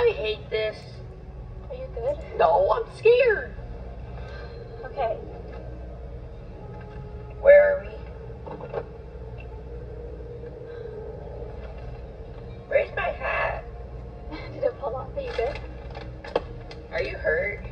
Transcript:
I hate this. Are you good? No, I'm scared. Okay. Where are we? Where's my hat? Did it fall off? Are you good? Are you hurt?